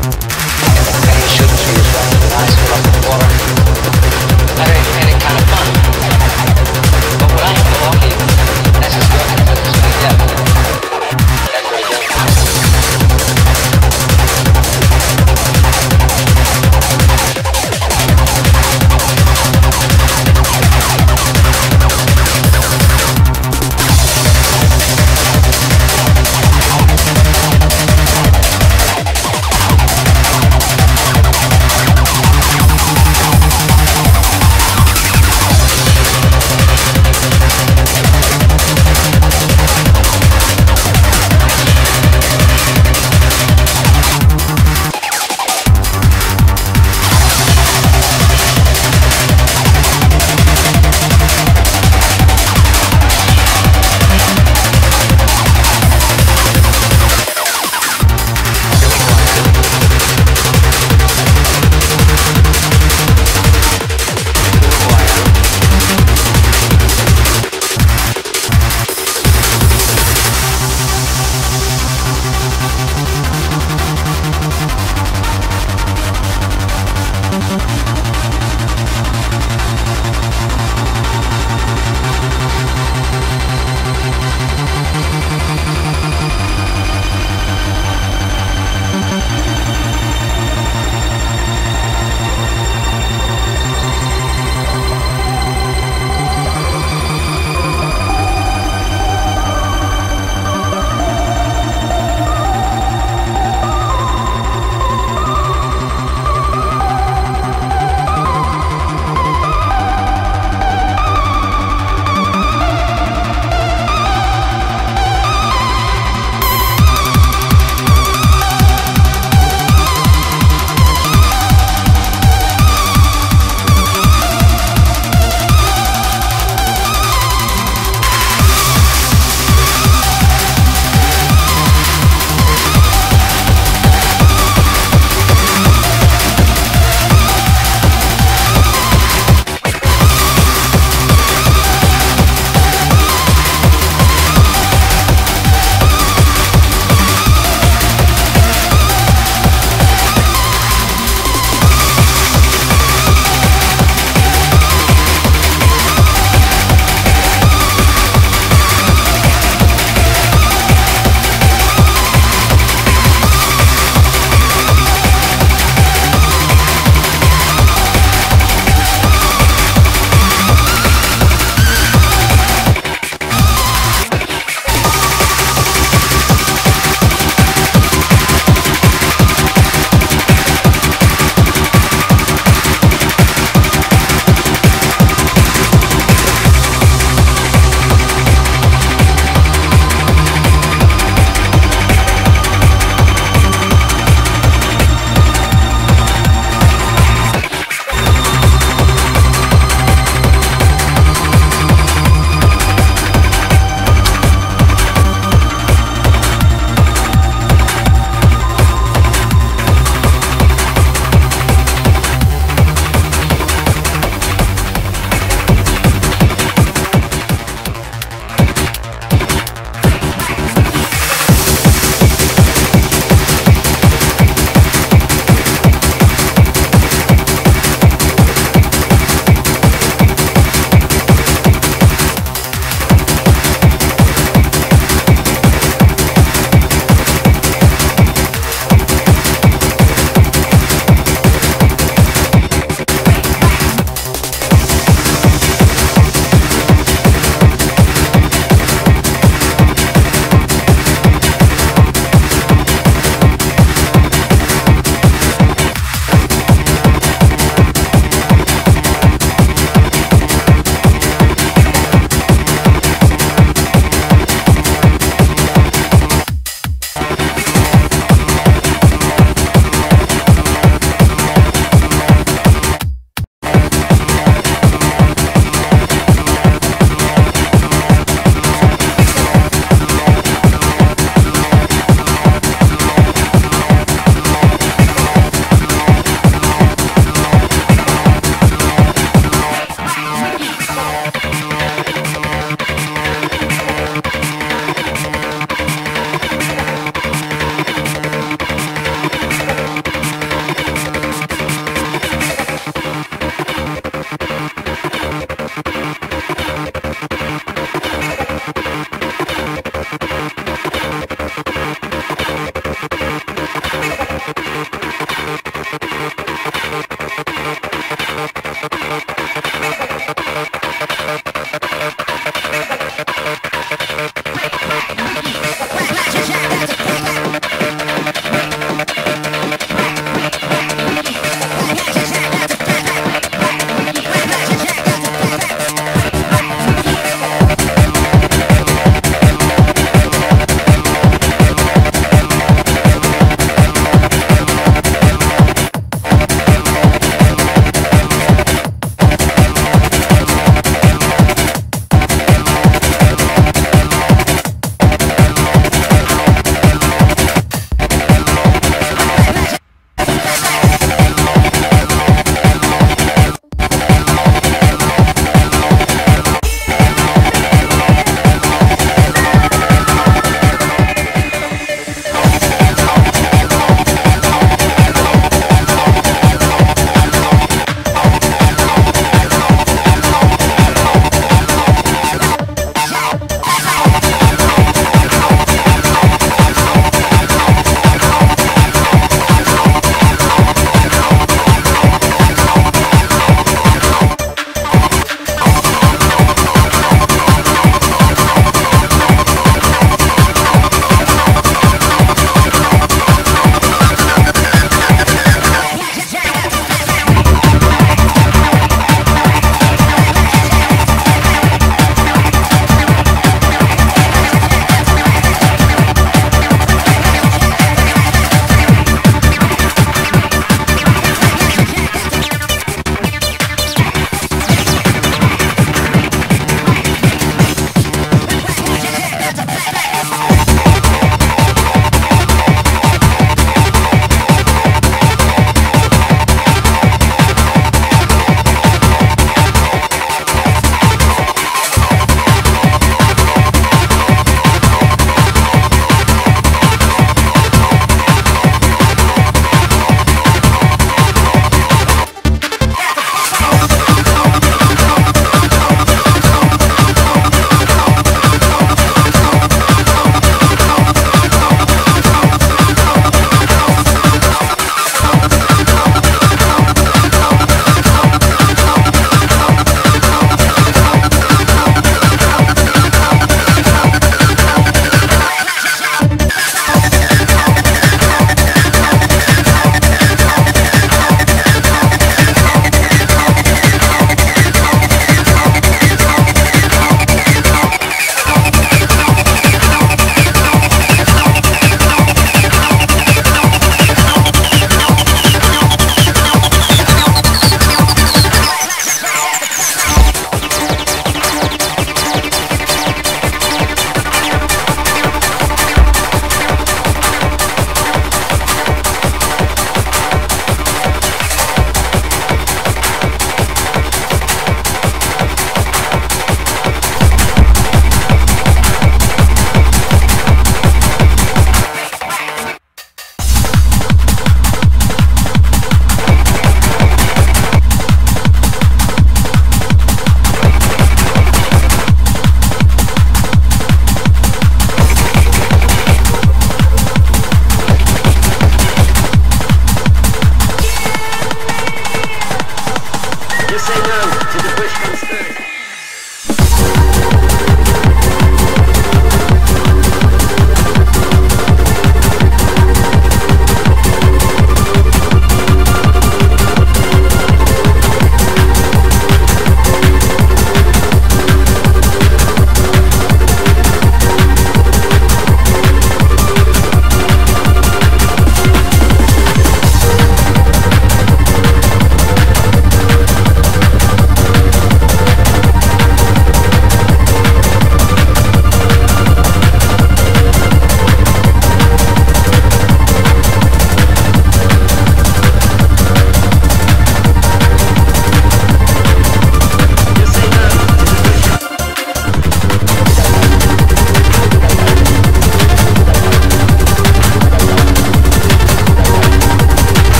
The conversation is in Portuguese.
Should